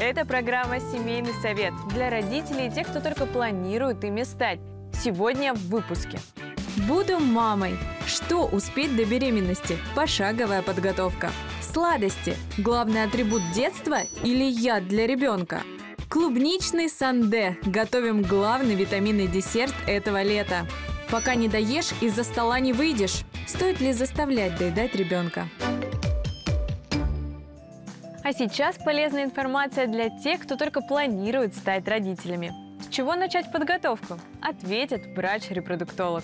Это программа «Семейный совет» для родителей и тех, кто только планирует ими стать. Сегодня в выпуске. Буду мамой. Что успеть до беременности? Пошаговая подготовка. Сладости. Главный атрибут детства или яд для ребенка? Клубничный санде. Готовим главный витаминный десерт этого лета. Пока не доешь, из-за стола не выйдешь. Стоит ли заставлять доедать ребенка? А сейчас полезная информация для тех, кто только планирует стать родителями. С чего начать подготовку? Ответит врач-репродуктолог.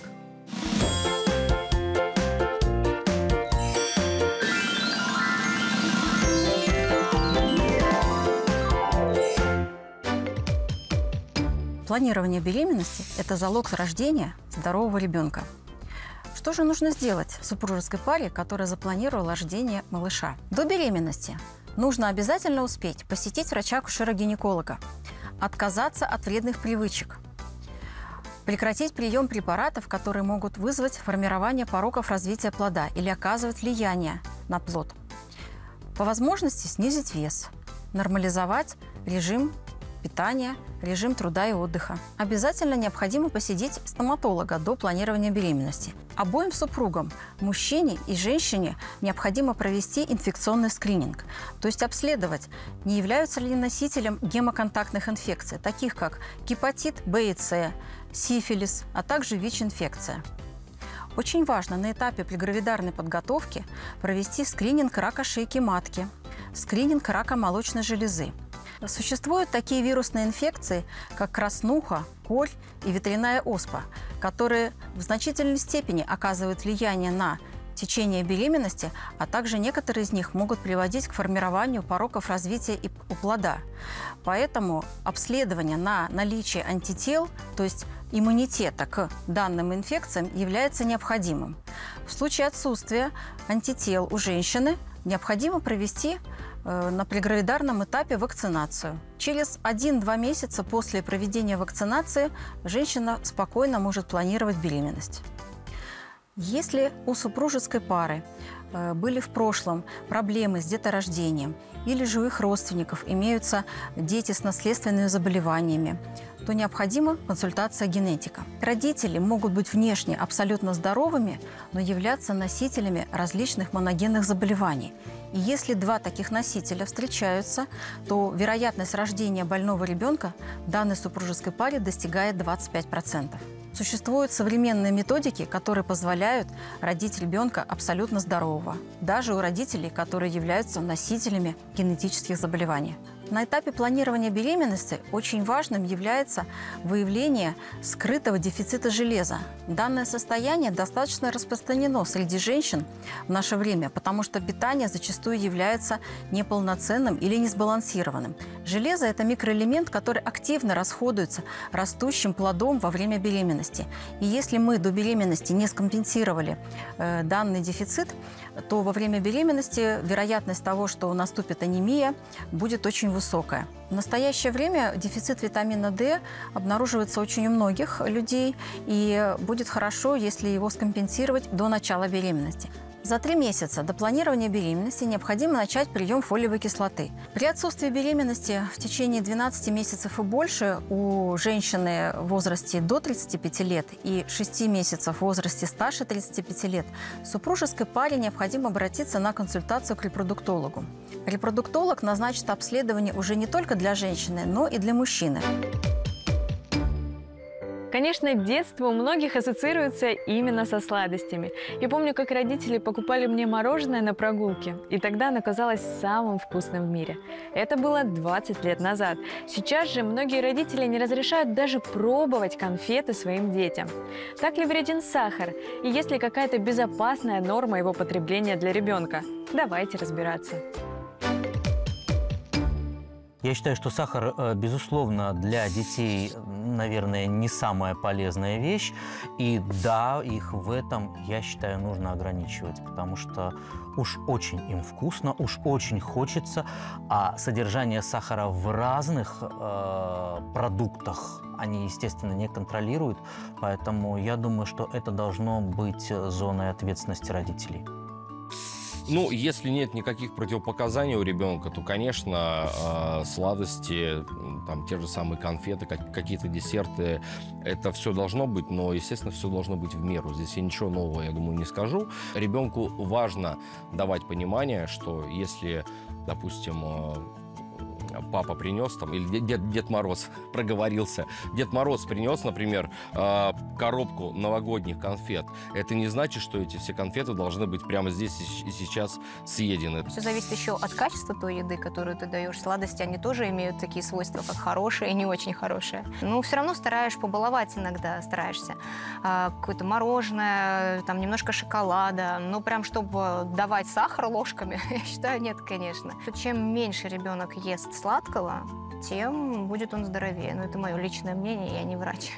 Планирование беременности – это залог рождения здорового ребенка. Что же нужно сделать супружеской паре, которая запланировала рождение малыша? До беременности нужно обязательно успеть посетить врача-акушера-гинеколога, отказаться от вредных привычек, прекратить прием препаратов, которые могут вызвать формирование пороков развития плода или оказывать влияние на плод. По возможности снизить вес, нормализовать режим питания, режим труда и отдыха. Обязательно необходимо посетить стоматолога до планирования беременности. Обоим супругам, мужчине и женщине, необходимо провести инфекционный скрининг, то есть обследовать, не являются ли носителем гемоконтактных инфекций, таких как гепатит В и С, сифилис, а также ВИЧ-инфекция. Очень важно на этапе прегравидарной подготовки провести скрининг рака шейки матки, скрининг рака молочной железы – Существуют такие вирусные инфекции, как краснуха, корь и ветряная оспа, которые в значительной степени оказывают влияние на течение беременности, а также некоторые из них могут приводить к формированию пороков развития у плода. Поэтому обследование на наличие антител, то есть иммунитета к данным инфекциям, является необходимым. В случае отсутствия антител у женщины необходимо провести на прегравидарном этапе вакцинацию. Через 1-2 месяца после проведения вакцинации женщина спокойно может планировать беременность. Если у супружеской пары э, были в прошлом проблемы с деторождением или же у их родственников имеются дети с наследственными заболеваниями, то необходима консультация генетика. Родители могут быть внешне абсолютно здоровыми, но являться носителями различных моногенных заболеваний. И если два таких носителя встречаются, то вероятность рождения больного ребенка данной супружеской паре достигает 25%. Существуют современные методики, которые позволяют родить ребенка абсолютно здорового, даже у родителей, которые являются носителями генетических заболеваний. На этапе планирования беременности очень важным является выявление скрытого дефицита железа. Данное состояние достаточно распространено среди женщин в наше время, потому что питание зачастую является неполноценным или несбалансированным. Железо – это микроэлемент, который активно расходуется растущим плодом во время беременности. И если мы до беременности не скомпенсировали э, данный дефицит, то во время беременности вероятность того, что наступит анемия, будет очень высокая. В настоящее время дефицит витамина D обнаруживается очень у многих людей, и будет хорошо, если его скомпенсировать до начала беременности. За три месяца до планирования беременности необходимо начать прием фолиевой кислоты. При отсутствии беременности в течение 12 месяцев и больше у женщины в возрасте до 35 лет и 6 месяцев в возрасте старше 35 лет супружеской паре необходимо обратиться на консультацию к репродуктологу. Репродуктолог назначит обследование уже не только для женщины, но и для мужчины. Конечно, детство у многих ассоциируется именно со сладостями. Я помню, как родители покупали мне мороженое на прогулке, и тогда оно казалось самым вкусным в мире. Это было 20 лет назад. Сейчас же многие родители не разрешают даже пробовать конфеты своим детям. Так ли вреден сахар? И есть ли какая-то безопасная норма его потребления для ребенка? Давайте разбираться. Я считаю, что сахар, э, безусловно, для детей, наверное, не самая полезная вещь. И да, их в этом, я считаю, нужно ограничивать, потому что уж очень им вкусно, уж очень хочется, а содержание сахара в разных э, продуктах они, естественно, не контролируют, поэтому я думаю, что это должно быть зоной ответственности родителей. Ну, если нет никаких противопоказаний у ребенка, то, конечно, э, сладости, там те же самые конфеты, как, какие-то десерты, это все должно быть, но, естественно, все должно быть в меру. Здесь я ничего нового, я думаю, не скажу. Ребенку важно давать понимание, что если, допустим, папа принес там, или Дед, Дед Мороз проговорился. Дед Мороз принес, например, э, коробку новогодних конфет. Это не значит, что эти все конфеты должны быть прямо здесь и сейчас съедены. Все зависит еще от качества той еды, которую ты даешь. Сладости, они тоже имеют такие свойства, как хорошие и не очень хорошие. Но все равно стараешь побаловать иногда, стараешься. А, какое-то мороженое, там немножко шоколада. Но прям, чтобы давать сахар ложками, я считаю, нет, конечно. Чем меньше ребенок ест сладкого, тем будет он здоровее. Но это мое личное мнение, я не врач.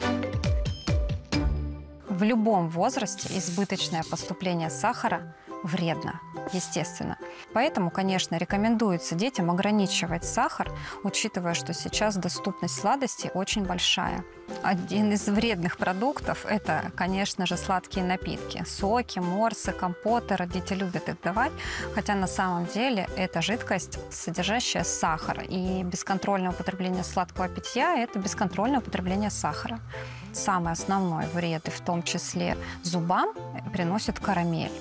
В любом возрасте избыточное поступление сахара вредно, естественно. Поэтому, конечно, рекомендуется детям ограничивать сахар, учитывая, что сейчас доступность сладостей очень большая. Один из вредных продуктов – это, конечно же, сладкие напитки. Соки, морсы, компоты. Родители любят их давать, хотя на самом деле это жидкость, содержащая сахар. И бесконтрольное употребление сладкого питья – это бесконтрольное употребление сахара. Самый основной вред, и в том числе зубам, приносит карамель.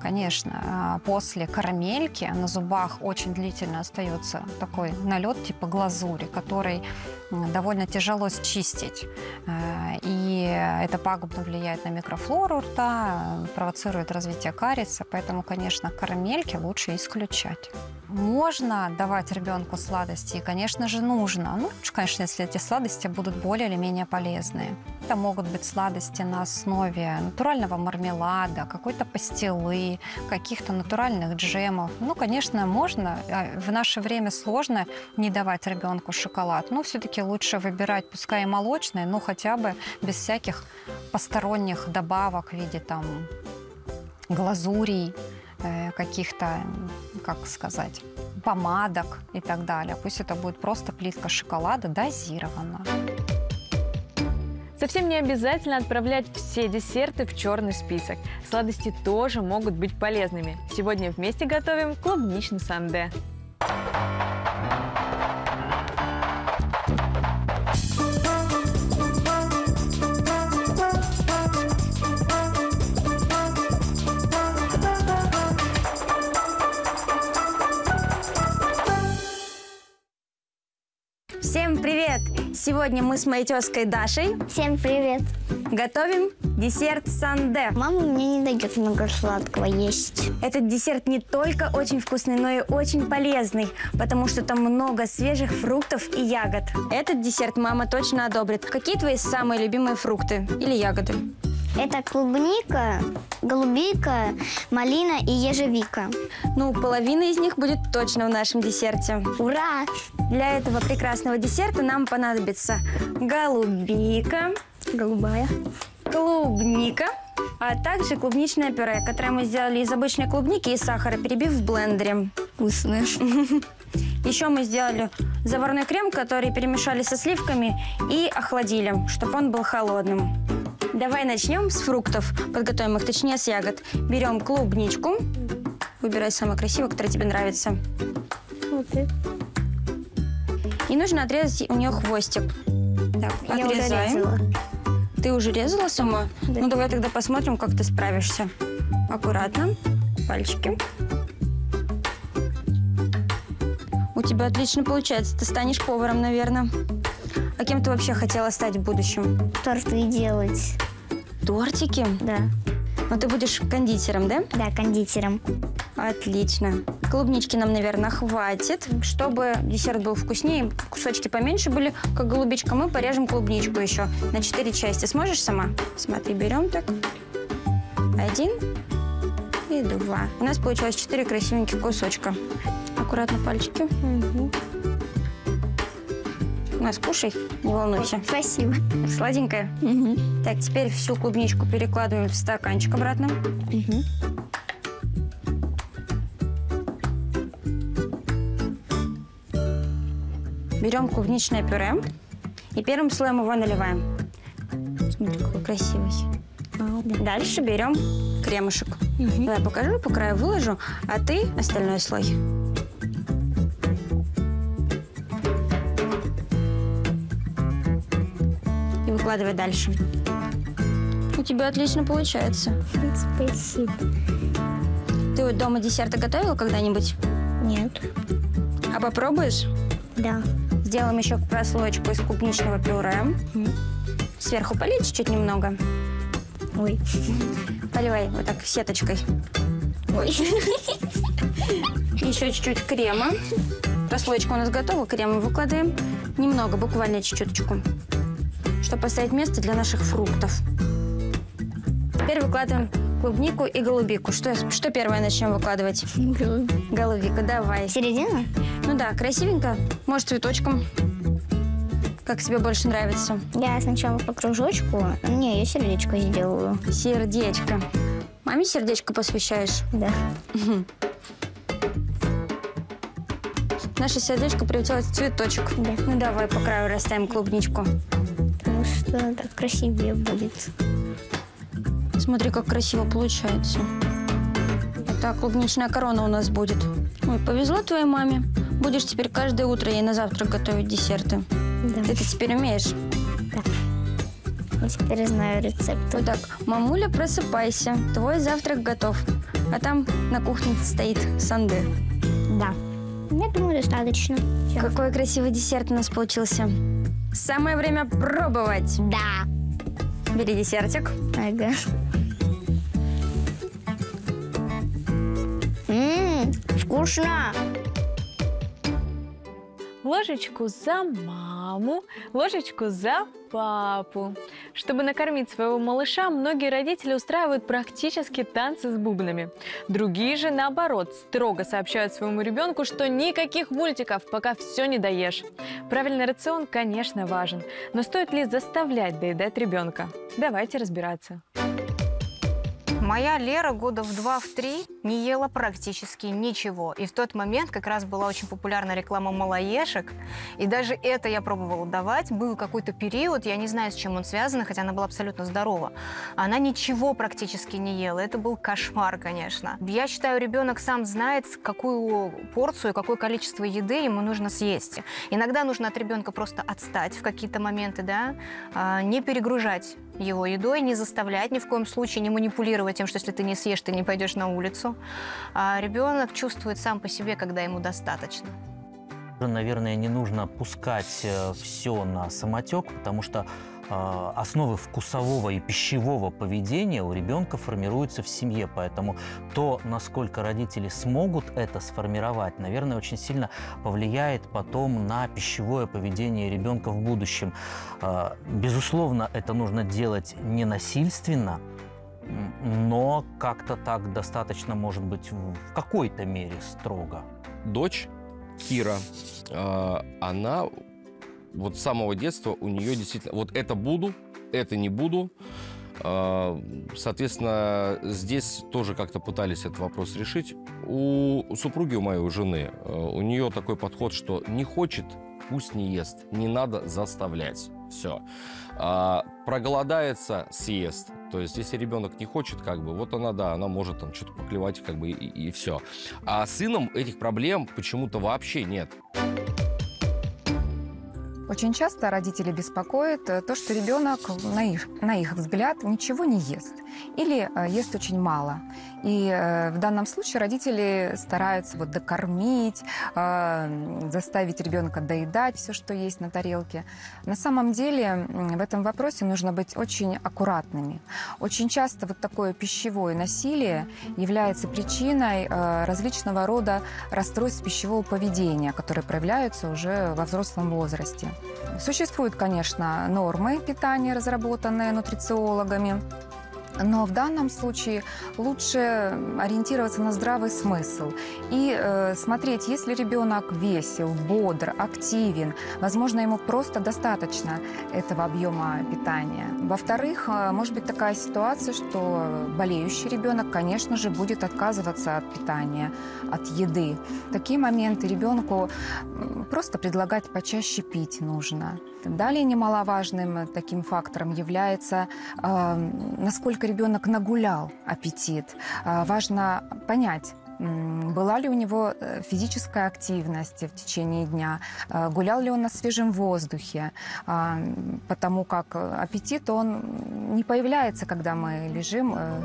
Конечно, а, после карамельки на зубах очень длительно остается такой налет типа глазури, который довольно тяжело счистить. А, и это пагубно влияет на микрофлору рта, провоцирует развитие кариеса, поэтому, конечно, карамельки лучше исключать. Можно давать ребенку сладости, и, конечно же, нужно. Ну, конечно, если эти сладости будут более или менее полезные. Это могут быть сладости на основе натурального мармелада, какой-то пастилы, каких-то натуральных джемов. Ну, конечно, можно. А в наше время сложно не давать ребенку шоколад. Но все-таки лучше выбирать, пускай и молочные, но хотя бы без всяких посторонних добавок в виде там глазурей, Э, каких-то, как сказать, помадок и так далее. Пусть это будет просто плитка шоколада дозирована. Совсем не обязательно отправлять все десерты в черный список. Сладости тоже могут быть полезными. Сегодня вместе готовим клубничный санде. Сегодня мы с моей тезкой Дашей Всем привет. готовим десерт санде. Мама мне не дает много сладкого есть. Этот десерт не только очень вкусный, но и очень полезный, потому что там много свежих фруктов и ягод. Этот десерт мама точно одобрит. Какие твои самые любимые фрукты или ягоды? Это клубника, голубика, малина и ежевика. Ну, половина из них будет точно в нашем десерте. Ура! Для этого прекрасного десерта нам понадобится голубика, Голубая. клубника, а также клубничное пюре, которое мы сделали из обычной клубники и сахара, перебив в блендере. Вкусная. Еще мы сделали заварной крем, который перемешали со сливками и охладили, чтобы он был холодным. Давай начнем с фруктов, подготовим их, точнее с ягод. Берем клубничку, выбирай самое красивое, которое тебе нравится. Это. И нужно отрезать у нее хвостик. Так, Я уже отрезаем. резала. Ты уже резала сама? Да. Ну давай тогда посмотрим, как ты справишься. Аккуратно, пальчики. У тебя отлично получается. Ты станешь поваром, наверное. А кем ты вообще хотела стать в будущем? Торты делать. Тортики? Да. Но ты будешь кондитером, да? Да, кондитером. Отлично. Клубнички нам, наверное, хватит. Чтобы десерт был вкуснее, кусочки поменьше были, как голубичка, мы порежем клубничку еще на 4 части. Сможешь сама? Смотри, берем так. Один и два. У нас получилось 4 красивеньких кусочка. Аккуратно пальчики. У нас кушай, не волнуйся. Спасибо. Сладенькая. Так, теперь всю клубничку перекладываем в стаканчик обратно. Берем клубничное пюре и первым слоем его наливаем. Смотри, какой красивый. Дальше берем кремушек. Давай покажу, по краю выложу, а ты остальной слой. Выкладывай дальше. У тебя отлично получается. Спасибо. Ты вот дома десерты готовила когда-нибудь? Нет. А попробуешь? Да. Сделаем еще прослоечку из клубничного пюре. Сверху полей чуть-чуть немного. Ой. Поливай вот так сеточкой. Ой. Еще чуть-чуть крема. Прослоечка у нас готова, крем выкладываем. Немного, буквально чуть-чуточку. Чтобы поставить место для наших фруктов. Теперь выкладываем клубнику и голубику. Что, что первое начнем выкладывать? Голубику, давай. Середина? Ну да, красивенько. Может, цветочком. Как тебе больше нравится? Я сначала по кружочку, не, я сердечко сделаю. Сердечко. Маме сердечко посвящаешь? Да. Наше сердечко превратилось в цветочек. Да. Ну давай по краю расставим клубничку. Что так красивее будет. Смотри, как красиво получается. Так, клубничная корона у нас будет. Ой, повезло твоей маме. Будешь теперь каждое утро ей на завтрак готовить десерты. Да. Ты это теперь умеешь. Я теперь знаю рецепт. Вот так, мамуля, просыпайся. Твой завтрак готов. А там на кухне стоит санды. Да. Я думаю, достаточно. Всё. Какой красивый десерт у нас получился. Самое время пробовать. Да. Бери десертик. Ага. Ммм, вкусно. Ложечку за маму, ложечку за папу. Чтобы накормить своего малыша, многие родители устраивают практически танцы с бубнами. Другие же, наоборот, строго сообщают своему ребенку, что никаких мультиков, пока все не доешь. Правильный рацион, конечно, важен, но стоит ли заставлять доедать ребенка? Давайте разбираться. Моя Лера года в два, в три не ела практически ничего. И в тот момент как раз была очень популярна реклама малоешек. И даже это я пробовала давать. Был какой-то период, я не знаю, с чем он связан, хотя она была абсолютно здорова. Она ничего практически не ела. Это был кошмар, конечно. Я считаю, ребенок сам знает, какую порцию, какое количество еды ему нужно съесть. Иногда нужно от ребенка просто отстать в какие-то моменты, да, а, не перегружать его едой, не заставлять ни в коем случае, не манипулировать тем, что если ты не съешь, ты не пойдешь на улицу. А ребенок чувствует сам по себе, когда ему достаточно. Наверное, не нужно пускать все на самотек, потому что э, основы вкусового и пищевого поведения у ребенка формируются в семье. Поэтому то, насколько родители смогут это сформировать, наверное, очень сильно повлияет потом на пищевое поведение ребенка в будущем. Э, безусловно, это нужно делать не насильственно, но как-то так достаточно, может быть, в какой-то мере строго. Дочь Кира, э, она вот с самого детства у нее действительно вот это буду, это не буду. Э, Соответственно, здесь тоже как-то пытались этот вопрос решить. У супруги, у моей у жены, э, у нее такой подход, что не хочет, пусть не ест, не надо заставлять. Все. Проголодается, съест. То есть, если ребенок не хочет, как бы, вот она, да, она может там что-то поклевать, как бы, и, и все. А сыном этих проблем почему-то вообще нет. Очень часто родители беспокоит э, то, что ребенок, на их, на их взгляд, ничего не ест или э, ест очень мало. И э, в данном случае родители стараются вот докормить, заставить ребенка доедать все, что есть на тарелке. На самом деле в этом вопросе нужно быть очень аккуратными. Очень часто вот такое пищевое насилие является причиной различного рода расстройств пищевого поведения, которые проявляются уже во взрослом возрасте. Существуют, конечно, нормы питания, разработанные нутрициологами. Но в данном случае лучше ориентироваться на здравый смысл и э, смотреть, если ребенок весел, бодр, активен, возможно, ему просто достаточно этого объема питания. Во-вторых, э, может быть такая ситуация, что болеющий ребенок, конечно же, будет отказываться от питания, от еды. В такие моменты ребенку просто предлагать почаще пить нужно. Далее немаловажным таким фактором является, э, насколько ребенок нагулял аппетит. А, Важно понять, была ли у него э, физическая активность в течение дня, э, гулял ли он на свежем воздухе, А, потому как аппетит, он не появляется, когда мы лежим э,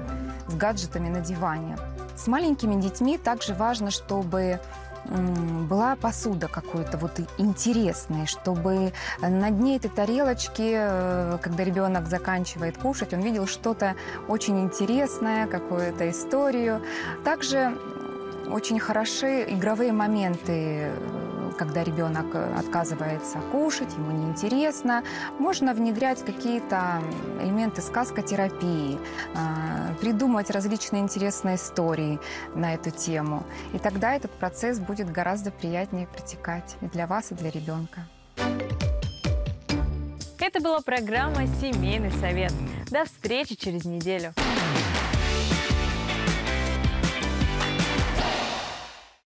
с гаджетами на диване. С маленькими детьми также важно, чтобы была посуда какой-то вот интересная, чтобы на дне этой тарелочки, э, когда ребенок заканчивает кушать, он видел что-то очень интересное, какую-то историю. Также очень хороши игровые моменты, э, когда ребенок э, отказывается кушать, ему неинтересно. Можно внедрять какие-то элементы сказкотерапии, а, придумать различные интересные истории на эту тему. И тогда этот процесс будет гораздо приятнее протекать и для вас, и для ребенка. Это была программа «Семейный совет». До встречи через неделю.